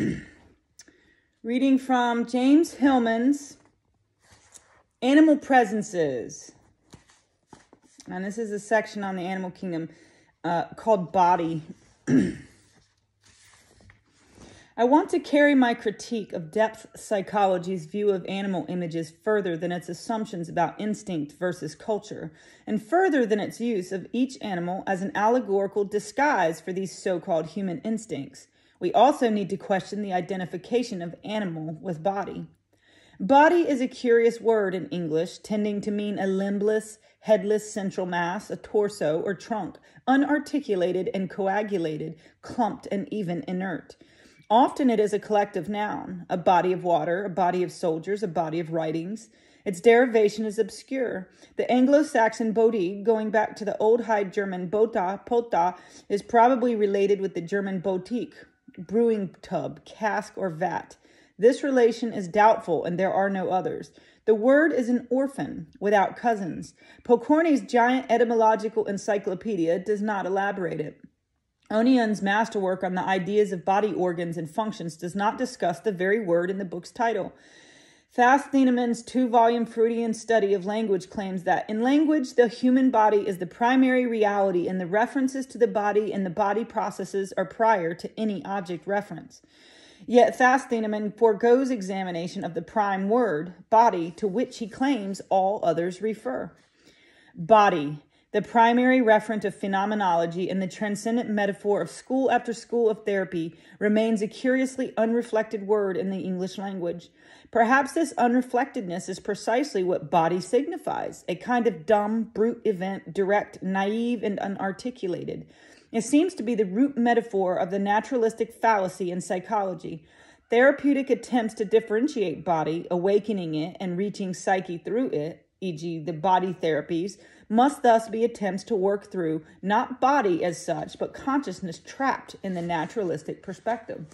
Reading from James Hillman's Animal Presences. And this is a section on the animal kingdom uh, called Body. I want to carry my critique of depth psychology's view of animal images further than its assumptions about instinct versus culture, and further than its use of each animal as an allegorical disguise for these so called human instincts. We also need to question the identification of animal with body. Body is a curious word in English, tending to mean a limbless, headless central mass, a torso or trunk, unarticulated and coagulated, clumped and even inert. Often it is a collective noun, a body of water, a body of soldiers, a body of writings. Its derivation is obscure. The Anglo Saxon body, going back to the Old High German bota, pota, is probably related with the German Bottich, brewing tub, cask, or vat. This relation is doubtful, and there are no others. The word is an orphan without cousins. Pokorny's giant etymological encyclopedia does not elaborate it. Onians' masterwork on the ideas of body organs and functions does not discuss the very word in the book's title. Thass-Thienemann's two volume Freudian study of language claims that in language, the human body is the primary reality, and the references to the body and the body processes are prior to any object reference. Yet Thass-Thienemann foregoes examination of the prime word, body, to which he claims all others refer. Body the primary referent of phenomenology and the transcendent metaphor of school after school of therapy remains a curiously unreflected word in the English language. Perhaps this unreflectedness is precisely what body signifies a kind of dumb, brute event, direct, naive, and unarticulated. It seems to be the root metaphor of the naturalistic fallacy in psychology. Therapeutic attempts to differentiate body, awakening it, and reaching psyche through it, e.g., the body therapies, must thus be attempts to work through not body as such, but consciousness trapped in the naturalistic perspective.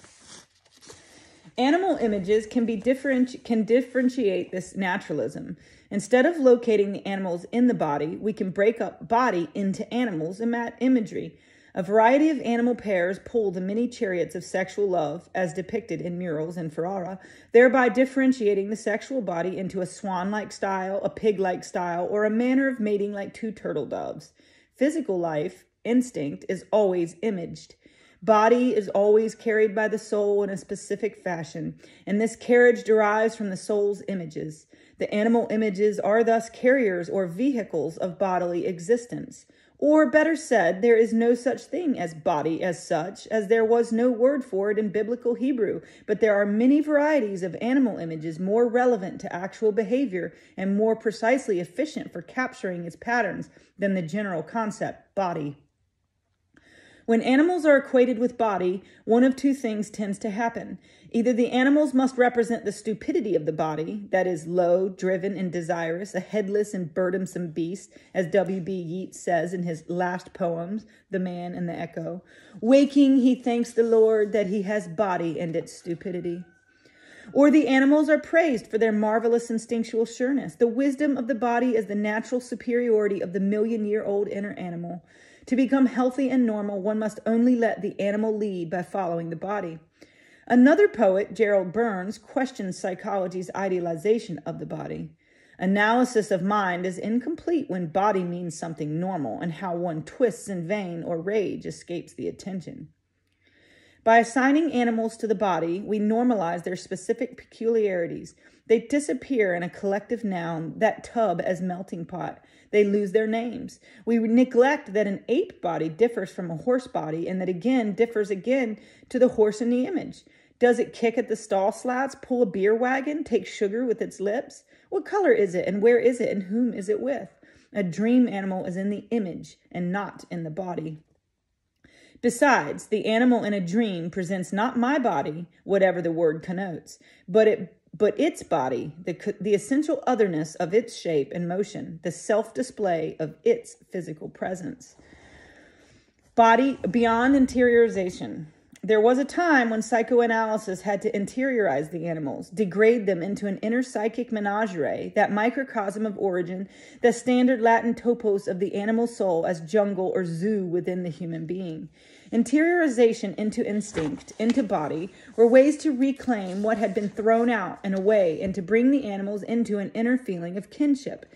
Animal images can be differenti- can differentiate this naturalism. Instead of locating the animals in the body, we can break up body into animals and imagery. A variety of animal pairs pull the many chariots of sexual love, as depicted in murals in Ferrara, thereby differentiating the sexual body into a swan like style, a pig like style, or a manner of mating like two turtle doves. Physical life, instinct, is always imaged. Body is always carried by the soul in a specific fashion, and this carriage derives from the soul's images. The animal images are thus carriers or vehicles of bodily existence. Or better said, there is no such thing as body as such, as there was no word for it in biblical Hebrew, but there are many varieties of animal images more relevant to actual behavior and more precisely efficient for capturing its patterns than the general concept body. When animals are equated with body, one of two things tends to happen. Either the animals must represent the stupidity of the body, that is, low, driven, and desirous, a headless and burdensome beast, as W.B. Yeats says in his last poems, The Man and the Echo. Waking, he thanks the Lord that he has body and its stupidity. Or the animals are praised for their marvelous instinctual sureness, the wisdom of the body as the natural superiority of the million year old inner animal. To become healthy and normal, one must only let the animal lead by following the body. Another poet, Gerald Burns, questions psychology's idealization of the body. Analysis of mind is incomplete when body means something normal and how one twists in vain or rage escapes the attention. By assigning animals to the body, we normalize their specific peculiarities. They disappear in a collective noun, that tub as melting pot, they lose their names. We neglect that an ape body differs from a horse body and that again differs again to the horse in the image. Does it kick at the stall slats, pull a beer wagon, take sugar with its lips? What color is it and where is it and whom is it with? A dream animal is in the image and not in the body. Besides, the animal in a dream presents not my body, whatever the word connotes, but it but its body, the, the essential otherness of its shape and motion, the self display of its physical presence. Body beyond interiorization. There was a time when psychoanalysis had to interiorize the animals, degrade them into an inner psychic menagerie, that microcosm of origin, the standard Latin topos of the animal soul as jungle or zoo within the human being. Interiorization into instinct, into body, were ways to reclaim what had been thrown out and away and to bring the animals into an inner feeling of kinship.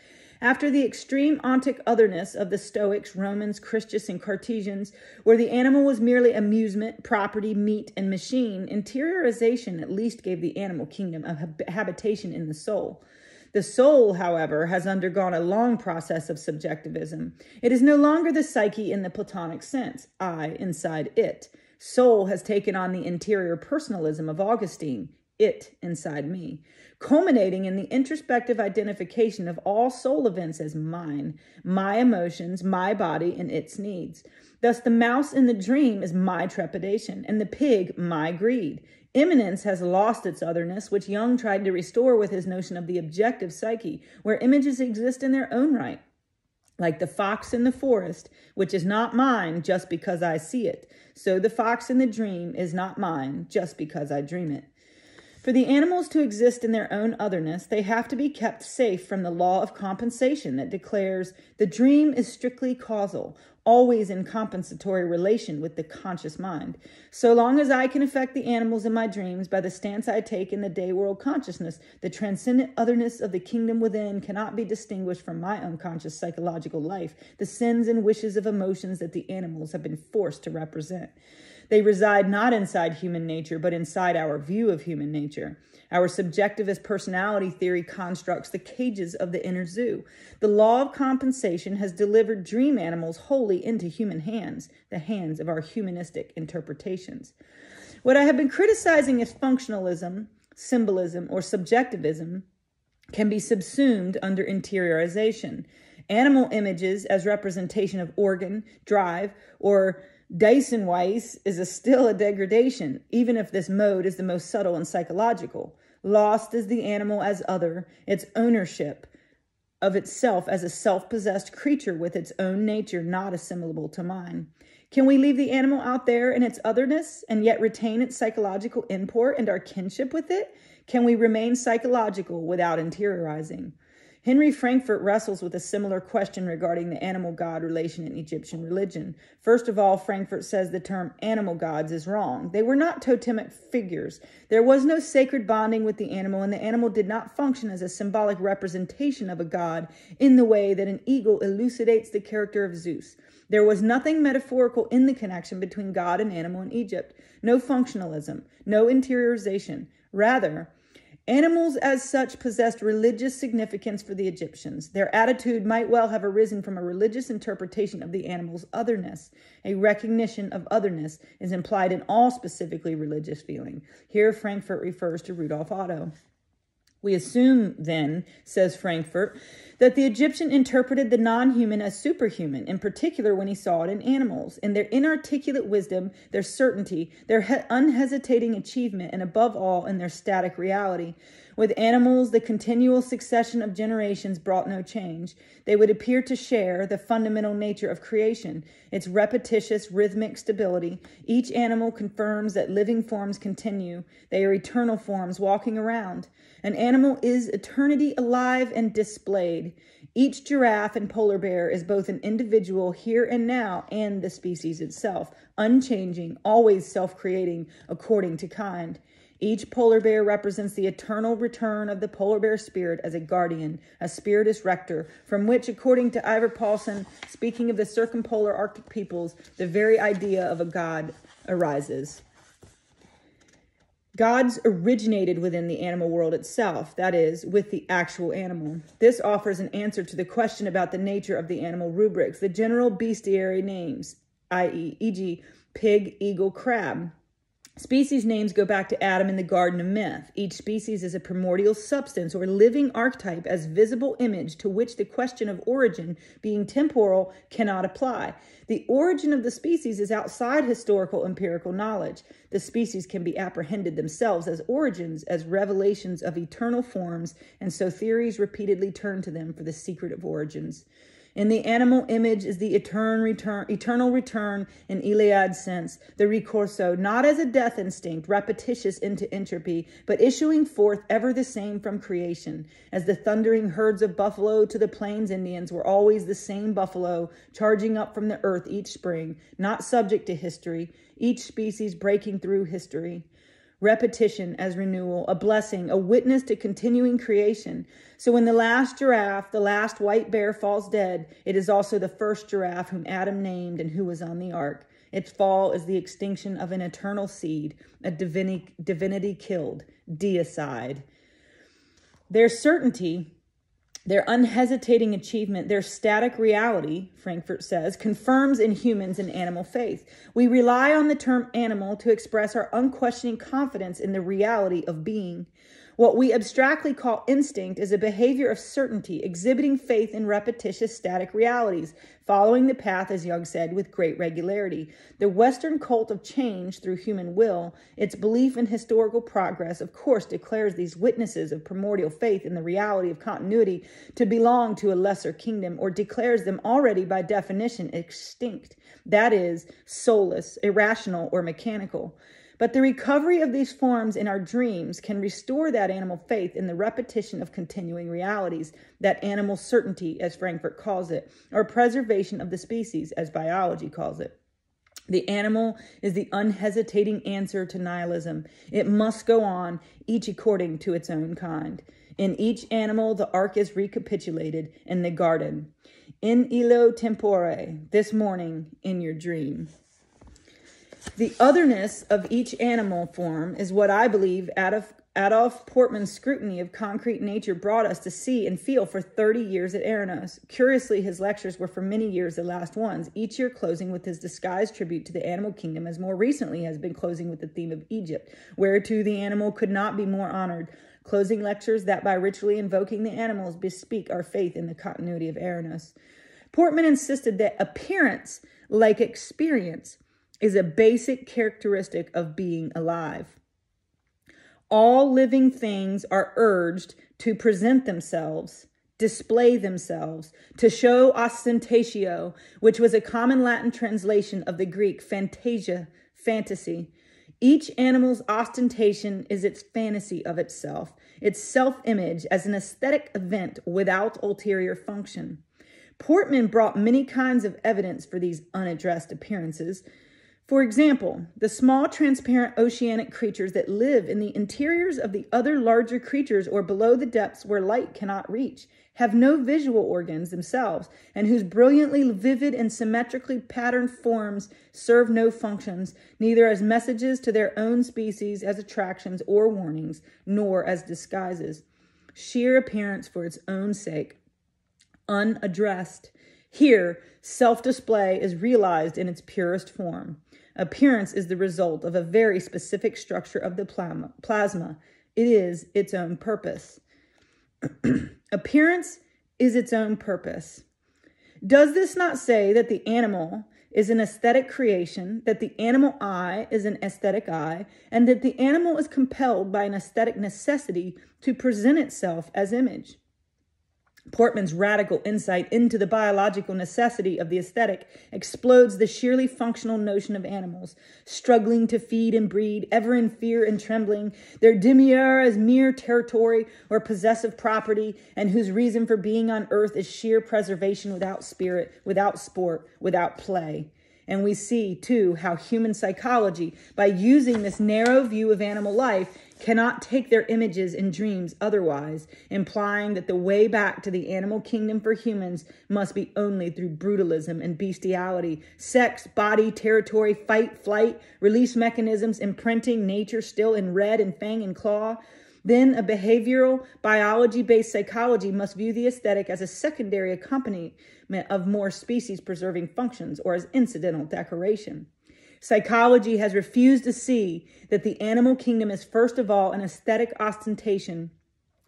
After the extreme ontic otherness of the Stoics, Romans, Christians, and Cartesians, where the animal was merely amusement, property, meat, and machine, interiorization at least gave the animal kingdom a habitation in the soul. The soul, however, has undergone a long process of subjectivism. It is no longer the psyche in the Platonic sense, I inside it. Soul has taken on the interior personalism of Augustine, it inside me, culminating in the introspective identification of all soul events as mine, my emotions, my body, and its needs. Thus, the mouse in the dream is my trepidation, and the pig my greed. Immanence has lost its otherness, which Jung tried to restore with his notion of the objective psyche, where images exist in their own right. Like the fox in the forest, which is not mine just because I see it, so the fox in the dream is not mine just because I dream it. For the animals to exist in their own otherness, they have to be kept safe from the law of compensation that declares the dream is strictly causal, always in compensatory relation with the conscious mind. So long as I can affect the animals in my dreams by the stance I take in the day world consciousness, the transcendent otherness of the kingdom within cannot be distinguished from my unconscious psychological life, the sins and wishes of emotions that the animals have been forced to represent. They reside not inside human nature, but inside our view of human nature. Our subjectivist personality theory constructs the cages of the inner zoo. The law of compensation has delivered dream animals wholly into human hands, the hands of our humanistic interpretations. What I have been criticizing as functionalism, symbolism, or subjectivism can be subsumed under interiorization. Animal images as representation of organ, drive, or Daseinsweise is a still a degradation, even if this mode is the most subtle and psychological. Lost is the animal as other, its ownership of itself as a self possessed creature with its own nature not assimilable to mine. Can we leave the animal out there in its otherness and yet retain its psychological import and our kinship with it? Can we remain psychological without interiorizing? Henry Frankfort wrestles with a similar question regarding the animal god relation in Egyptian religion. First of all, Frankfort says the term animal gods is wrong. They were not totemic figures. There was no sacred bonding with the animal, and the animal did not function as a symbolic representation of a god in the way that an eagle elucidates the character of Zeus. There was nothing metaphorical in the connection between God and animal in Egypt. No functionalism, no interiorization. Rather, Animals, as such, possessed religious significance for the Egyptians. Their attitude might well have arisen from a religious interpretation of the animal's otherness. A recognition of otherness is implied in all specifically religious feeling. Here, Frankfort refers to Rudolf Otto. We assume, then, says Frankfort, that the Egyptian interpreted the non human as superhuman, in particular when he saw it in animals. In their inarticulate wisdom, their certainty, their unhesitating achievement, and above all, in their static reality. With animals, the continual succession of generations brought no change. They would appear to share the fundamental nature of creation, its repetitious, rhythmic stability. Each animal confirms that living forms continue. They are eternal forms walking around. An animal is eternity alive and displayed. Each giraffe and polar bear is both an individual here and now and the species itself, unchanging, always self creating according to kind. Each polar bear represents the eternal return of the polar bear spirit as a guardian, a spiritus rector, from which, according to Ivar Paulsen, speaking of the circumpolar Arctic peoples, the very idea of a god arises. Gods originated within the animal world itself, that is, with the actual animal. This offers an answer to the question about the nature of the animal rubrics, the general bestiary names, i.e., e.g., pig, eagle, crab. Species names go back to Adam in the Garden of Myth. Each species is a primordial substance or living archetype as visible image to which the question of origin, being temporal, cannot apply. The origin of the species is outside historical empirical knowledge. The species can be apprehended themselves as origins, as revelations of eternal forms, and so theories repeatedly turn to them for the secret of origins. In the animal image is the eternal return, eternal return in Eliade sense, the ricorso, not as a death instinct, repetitious into entropy, but issuing forth ever the same from creation, as the thundering herds of buffalo to the plains Indians were always the same buffalo, charging up from the earth each spring, not subject to history, each species breaking through history repetition as renewal, a blessing, a witness to continuing creation. So when the last giraffe, the last white bear falls dead, it is also the first giraffe whom Adam named and who was on the ark. Its fall is the extinction of an eternal seed, a divinity, divinity killed, deicide. Their certainty their unhesitating achievement, their static reality, Frankfort says, confirms in humans an animal faith. We rely on the term animal to express our unquestioning confidence in the reality of being. What we abstractly call instinct is a behavior of certainty, exhibiting faith in repetitious static realities, following the path, as Jung said, with great regularity. The Western cult of change through human will, its belief in historical progress, of course, declares these witnesses of primordial faith in the reality of continuity to belong to a lesser kingdom, or declares them already by definition extinct, that is, soulless, irrational, or mechanical. But the recovery of these forms in our dreams can restore that animal faith in the repetition of continuing realities, that animal certainty, as Frankfort calls it, or preservation of the species, as biology calls it. The animal is the unhesitating answer to nihilism. It must go on, each according to its own kind. In each animal, the arc is recapitulated in the garden. In illo tempore, this morning in your dream. The otherness of each animal form is what I believe Adolf, Adolf Portmann's scrutiny of concrete nature brought us to see and feel for 30 years at Eranos. Curiously, his lectures were for many years the last ones, each year closing with his disguised tribute to the animal kingdom, as more recently has been closing with the theme of Egypt, whereto the animal could not be more honored. Closing lectures that by ritually invoking the animals bespeak our faith in the continuity of Eranos. Portmann insisted that appearance, like experience, is a basic characteristic of being alive. All living things are urged to present themselves, display themselves, to show ostentatio, which was a common Latin translation of the Greek fantasia, fantasy. Each animal's ostentation is its fantasy of itself, its self image as an aesthetic event without ulterior function. Portmann brought many kinds of evidence for these unaddressed appearances. For example, the small transparent oceanic creatures that live in the interiors of the other larger creatures or below the depths where light cannot reach have no visual organs themselves and whose brilliantly vivid and symmetrically patterned forms serve no functions, neither as messages to their own species as attractions or warnings, nor as disguises. Sheer appearance for its own sake, unaddressed. Here, self display is realized in its purest form. Appearance is the result of a very specific structure of the plasma. It is its own purpose. Appearance is its own purpose. Does this not say that the animal is an aesthetic creation, that the animal eye is an aesthetic eye, and that the animal is compelled by an aesthetic necessity to present itself as image? Portmann's radical insight into the biological necessity of the aesthetic explodes the sheerly functional notion of animals, struggling to feed and breed, ever in fear and trembling, their demiurge as mere territory or possessive property, and whose reason for being on earth is sheer preservation without spirit, without sport, without play. And we see, too, how human psychology, by using this narrow view of animal life, cannot take their images in dreams otherwise, implying that the way back to the animal kingdom for humans must be only through brutalism and bestiality, sex, body, territory, fight, flight, release mechanisms, imprinting nature still in red and fang and claw. Then a behavioral, biology based psychology must view the aesthetic as a secondary accompaniment of more species preserving functions or as incidental decoration. Psychology has refused to see that the animal kingdom is first of all an aesthetic ostentation,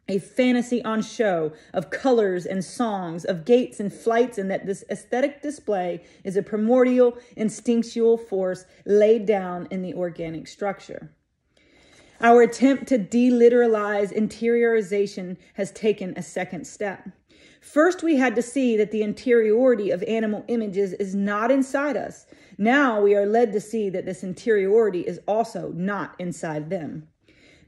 a fantasy on show of colors and songs, of gaits and flights, and that this aesthetic display is a primordial instinctual force laid down in the organic structure. Our attempt to deliteralize interiorization has taken a second step. First, we had to see that the interiority of animal images is not inside us. Now we are led to see that this interiority is also not inside them.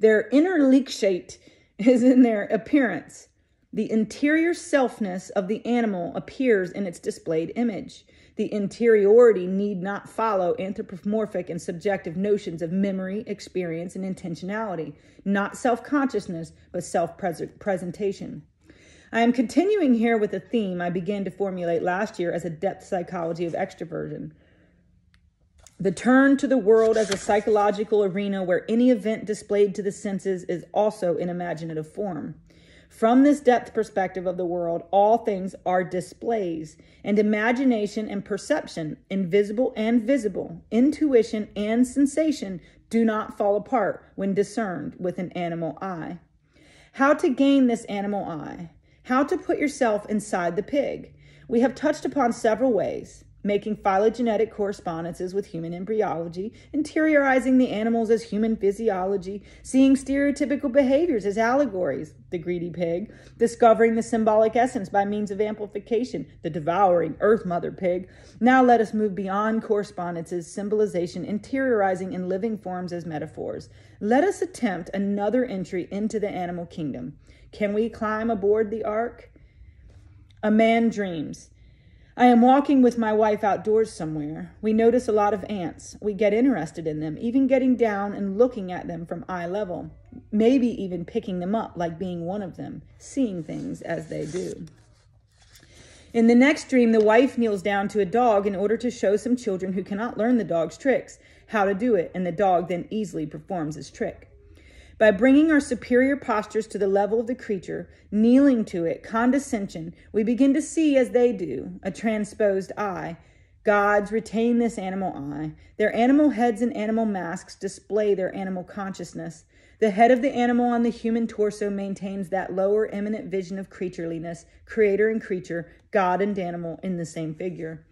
Their Innerlichkeit is in their appearance. The interior selfness of the animal appears in its displayed image. The interiority need not follow anthropomorphic and subjective notions of memory, experience, and intentionality, not self consciousness, but self presentation. I am continuing here with a theme I began to formulate last year as a depth psychology of extroversion. The turn to the world as a psychological arena where any event displayed to the senses is also in imaginative form. From this depth perspective of the world, all things are displays, and imagination and perception, invisible and visible, intuition and sensation do not fall apart when discerned with an animal eye. How to gain this animal eye? How to put yourself inside the pig? We have touched upon several ways making phylogenetic correspondences with human embryology, interiorizing the animals as human physiology, seeing stereotypical behaviors as allegories, the greedy pig, discovering the symbolic essence by means of amplification, the devouring earth mother pig. Now let us move beyond correspondences, symbolization, interiorizing in living forms as metaphors. Let us attempt another entry into the animal kingdom. Can we climb aboard the ark? A man dreams. I am walking with my wife outdoors somewhere. We notice a lot of ants. We get interested in them, even getting down and looking at them from eye level, maybe even picking them up like being one of them, seeing things as they do. In the next dream, the wife kneels down to a dog in order to show some children who cannot learn the dog's tricks how to do it, and the dog then easily performs his trick. By bringing our superior postures to the level of the creature, kneeling to it, condescension, we begin to see as they do, a transposed eye. Gods retain this animal eye. Their animal heads and animal masks display their animal consciousness. The head of the animal on the human torso maintains that lower eminent vision of creatureliness, creator and creature, God and animal in the same figure.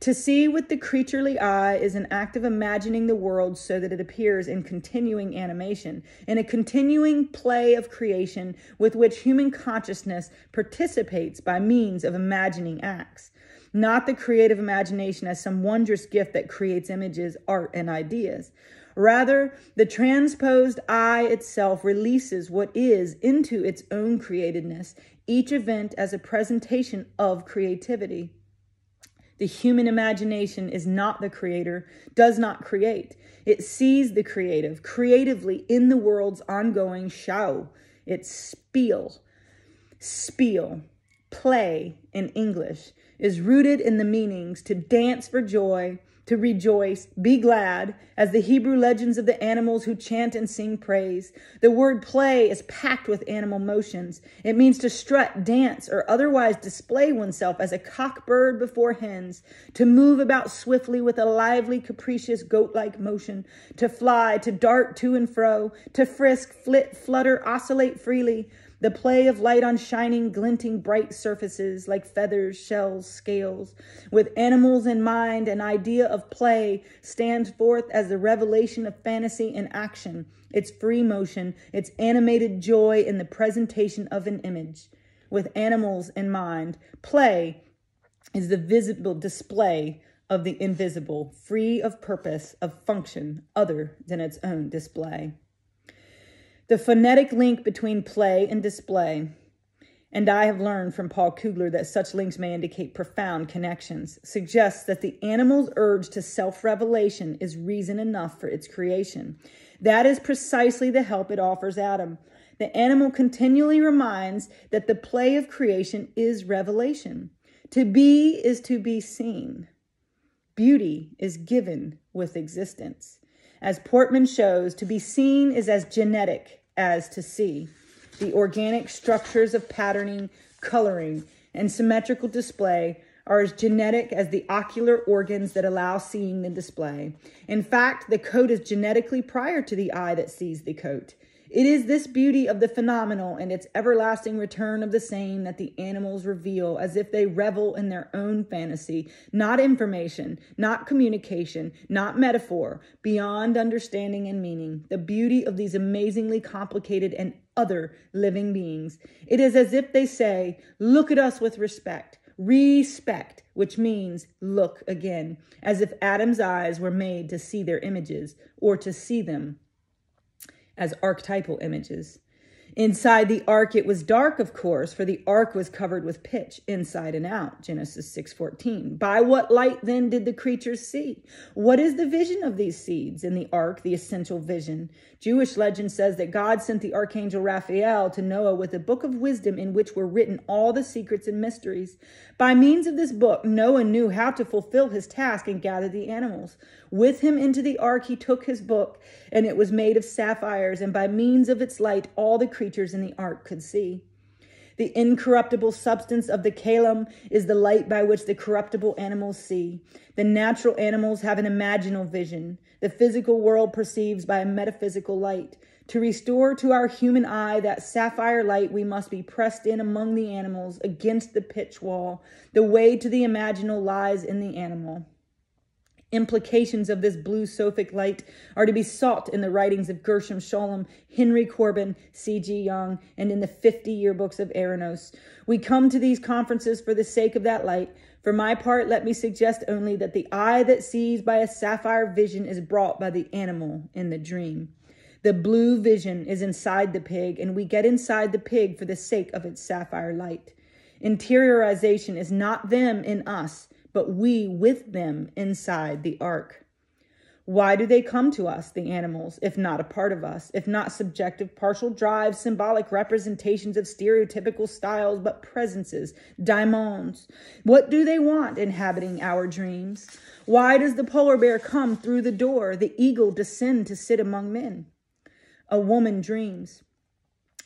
To see with the creaturely eye is an act of imagining the world so that it appears in continuing animation, in a continuing play of creation with which human consciousness participates by means of imagining acts. Not the creative imagination as some wondrous gift that creates images, art, and ideas. Rather, the transposed eye itself releases what is into its own createdness, each event as a presentation of creativity. The human imagination is not the creator, does not create. It sees the creative creatively in the world's ongoing show. It's spiel. Spiel, play in English, is rooted in the meanings to dance for joy, to rejoice, be glad, as the Hebrew legends of the animals who chant and sing praise. The word play is packed with animal motions. It means to strut, dance, or otherwise display oneself as a cock bird before hens, to move about swiftly with a lively, capricious, goat like motion, to fly, to dart to and fro, to frisk, flit, flutter, oscillate freely the play of light on shining, glinting, bright surfaces like feathers, shells, scales. With animals in mind, an idea of play stands forth as the revelation of fantasy in action, its free motion, its animated joy in the presentation of an image. With animals in mind, play is the visible display of the invisible, free of purpose, of function other than its own display. The phonetic link between play and display, and I have learned from Paul Kugler that such links may indicate profound connections, suggests that the animal's urge to self revelation is reason enough for its creation. That is precisely the help it offers Adam. The animal continually reminds that the play of creation is revelation. To be is to be seen. Beauty is given with existence. As Portmann shows, to be seen is as genetic as to see. The organic structures of patterning, coloring, and symmetrical display are as genetic as the ocular organs that allow seeing the display. In fact, the coat is genetically prior to the eye that sees the coat. It is this beauty of the phenomenal and its everlasting return of the same that the animals reveal as if they revel in their own fantasy, not information, not communication, not metaphor, beyond understanding and meaning. The beauty of these amazingly complicated and other living beings. It is as if they say, Look at us with respect. Respect, which means look again, as if Adam's eyes were made to see their images or to see them as archetypal images. Inside the ark it was dark, of course, for the ark was covered with pitch inside and out. Genesis 6:14. By what light then did the creatures see? What is the vision of these seeds in the ark, the essential vision? Jewish legend says that God sent the archangel Raphael to Noah with a book of wisdom in which were written all the secrets and mysteries. By means of this book, Noah knew how to fulfill his task and gather the animals. With him into the ark he took his book, and it was made of sapphires, and by means of its light all the creatures in the ark could see. The incorruptible substance of the kalim is the light by which the corruptible animals see. The natural animals have an imaginal vision. The physical world perceives by a metaphysical light. To restore to our human eye that sapphire light, we must be pressed in among the animals against the pitch wall. The way to the imaginal lies in the animal. Implications of this blue sophic light are to be sought in the writings of Gershom Scholem, Henry Corbin, C.G. Jung, and in the 50 year books of Eranos. We come to these conferences for the sake of that light. For my part, let me suggest only that the eye that sees by a sapphire vision is brought by the animal in the dream. The blue vision is inside the pig, and we get inside the pig for the sake of its sapphire light. Interiorization is not them in us but we with them inside the ark. Why do they come to us, the animals, if not a part of us, if not subjective partial drives, symbolic representations of stereotypical styles, but presences, daimons? What do they want inhabiting our dreams? Why does the polar bear come through the door, the eagle descend to sit among men? A woman dreams.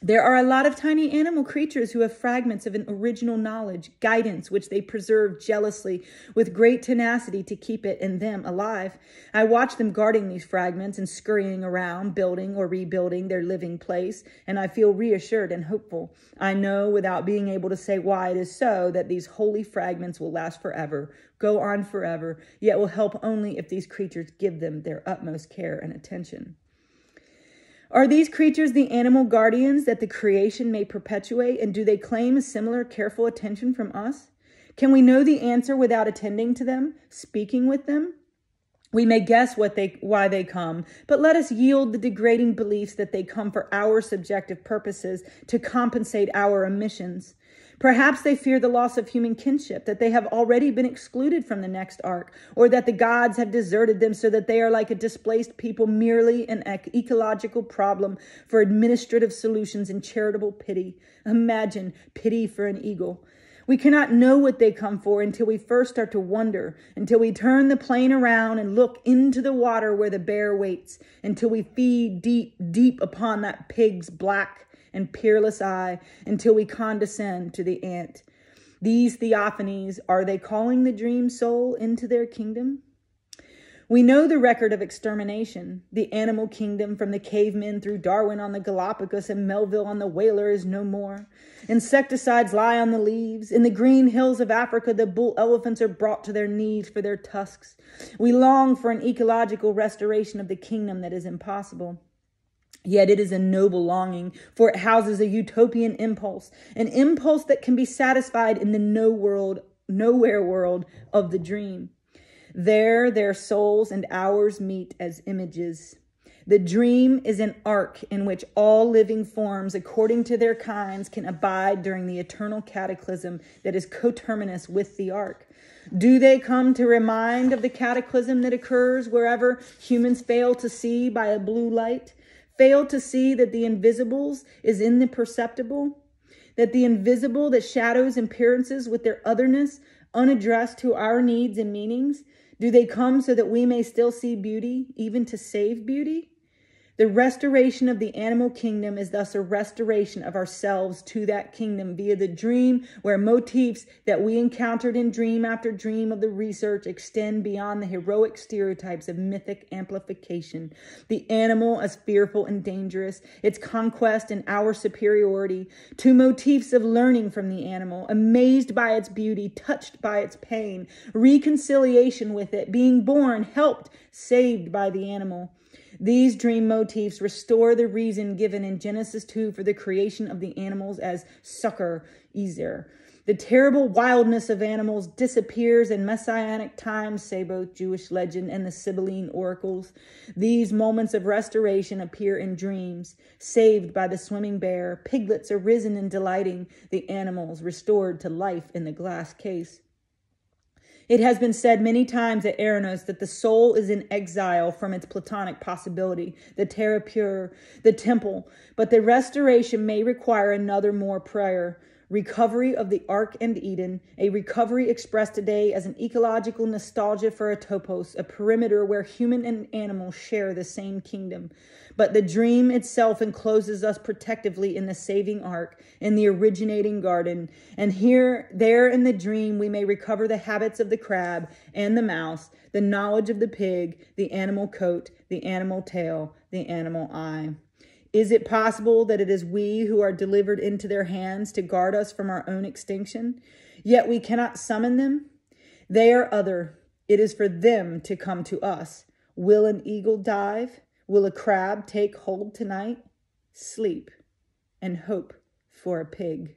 There are a lot of tiny animal creatures who have fragments of an original knowledge, guidance, which they preserve jealously with great tenacity to keep it and them alive. I watch them guarding these fragments and scurrying around, building or rebuilding their living place, and I feel reassured and hopeful. I know, without being able to say why it is so, that these holy fragments will last forever, go on forever, yet will help only if these creatures give them their utmost care and attention. Are these creatures the animal guardians that the creation may perpetuate, and do they claim a similar careful attention from us? Can we know the answer without attending to them, speaking with them? We may guess what they why they come, but let us yield the degrading beliefs that they come for our subjective purposes to compensate our omissions. Perhaps they fear the loss of human kinship, that they have already been excluded from the next ark, or that the gods have deserted them so that they are like a displaced people, merely an ecological problem for administrative solutions and charitable pity. Imagine pity for an eagle. We cannot know what they come for until we first start to wonder, until we turn the plane around and look into the water where the bear waits, until we feed deep, deep upon that pig's black and peerless eye until we condescend to the ant. These theophanies, are they calling the dream soul into their kingdom? We know the record of extermination. The animal kingdom from the cavemen through Darwin on the Galapagos and Melville on the whaler is no more. Insecticides lie on the leaves. In the green hills of Africa, the bull elephants are brought to their knees for their tusks. We long for an ecological restoration of the kingdom that is impossible. Yet it is a noble longing, for it houses a utopian impulse, an impulse that can be satisfied in the no world, nowhere world of the dream. There, their souls and ours meet as images. The dream is an ark in which all living forms, according to their kinds, can abide during the eternal cataclysm that is coterminous with the ark. Do they come to remind of the cataclysm that occurs wherever humans fail to see by a blue light? Fail to see that the invisibles is in the perceptible, that the invisible that shadows appearances with their otherness, unaddressed to our needs and meanings, do they come so that we may still see beauty, even to save beauty? The restoration of the animal kingdom is thus a restoration of ourselves to that kingdom via the dream, where motifs that we encountered in dream after dream of the research extend beyond the heroic stereotypes of mythic amplification. The animal as fearful and dangerous, its conquest and our superiority, to motifs of learning from the animal, amazed by its beauty, touched by its pain, reconciliation with it, being born, helped, saved by the animal. These dream motifs restore the reason given in Genesis 2 for the creation of the animals as succor, Ezer. The terrible wildness of animals disappears in messianic times, say both Jewish legend and the Sibylline oracles. These moments of restoration appear in dreams, saved by the swimming bear, piglets arisen and delighting, the animals restored to life in the glass case. It has been said many times at Eranos that the soul is in exile from its Platonic possibility, the terra pure, the temple, but the restoration may require another more prayer recovery of the Ark and Eden, a recovery expressed today as an ecological nostalgia for a topos, a perimeter where human and animal share the same kingdom. But the dream itself encloses us protectively in the saving ark, in the originating garden. And here, there in the dream, we may recover the habits of the crab and the mouse, the knowledge of the pig, the animal coat, the animal tail, the animal eye. Is it possible that it is we who are delivered into their hands to guard us from our own extinction? Yet we cannot summon them? They are other. It is for them to come to us. Will an eagle dive? Will a crab take hold tonight? Sleep and hope for a pig.